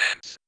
sense.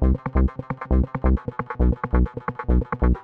Thank you.